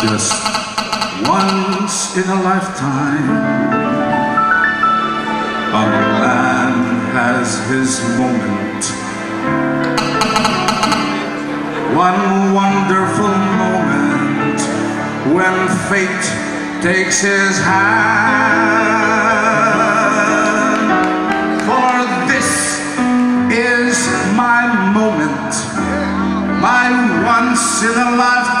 just once in a lifetime. A man has his moment. One wonderful moment when fate takes his hand. For this is my moment, my once in a lifetime.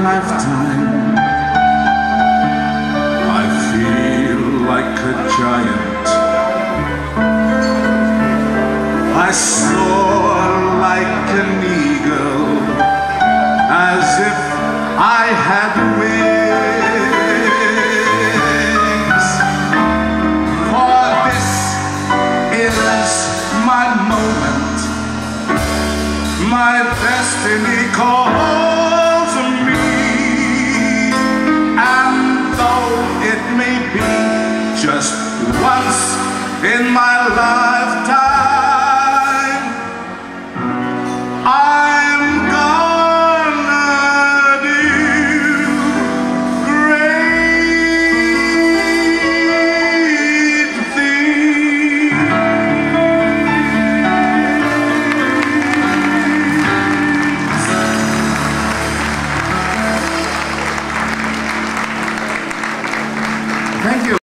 Lifetime, I feel like a giant. I soar like an eagle, as if I had wings. For this is my moment, my destiny calls may be just once in my life.